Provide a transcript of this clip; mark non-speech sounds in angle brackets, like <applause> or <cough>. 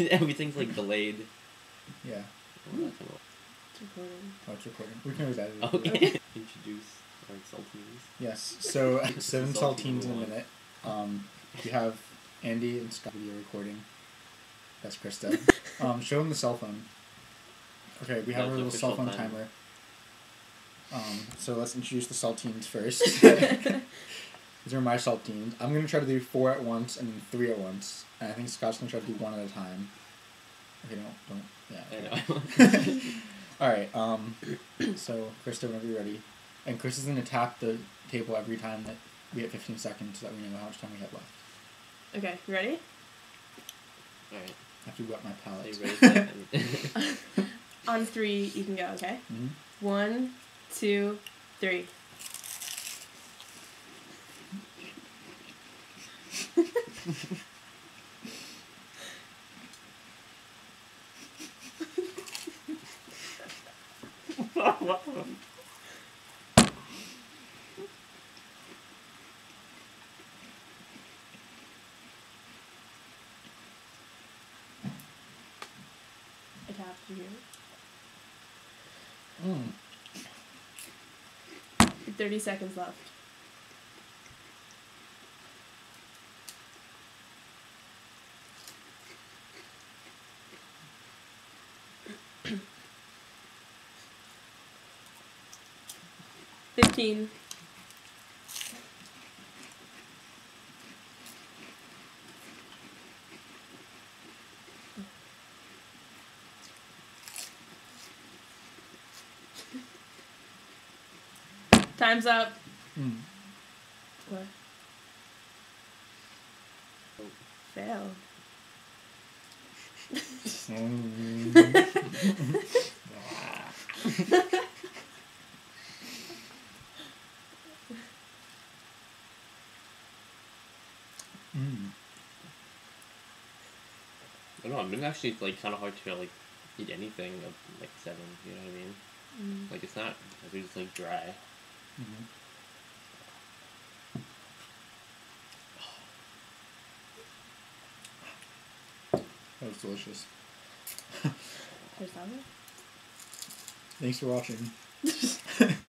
<laughs> Everything's like delayed. Yeah. Oh, that's a- It's recording. Oh, it's recording. We can always edit it. Okay. <laughs> <laughs> Introduce our saltines. Yes. So seven saltines in a minute. Um, we have Andy and Scott video recording. That's Krista. um, show them the cell phone. Okay, we have That's our little cell phone time. timer. Um, so let's introduce the saltines first. These are my saltines. I'm gonna try to do four at once and then three at once, and I think Scott's gonna try to do one at a time. Okay, don't don't yeah. I okay. know. <laughs> All right. Um, so Krista, whenever you're ready, and Chris is gonna tap the table every time that we hit 15 seconds, so that we know how much time we have left. Okay, you ready? Alright. I have to wet my Are palate. you ready? <laughs> <laughs> On three, you can go, okay? Mhm. One, two, three. I tapped you. Mm. 30 seconds left. Fifteen. Time's up. Mm. What? Fail. <laughs> <laughs> Mm. I don't know. I mean, actually, it's like kind of hard to like eat anything of like seven. You know what I mean? Mm. Like it's not. It's just like dry. Mhm. That was delicious. There's that one? Thanks for watching. <laughs>